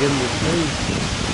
begin with me.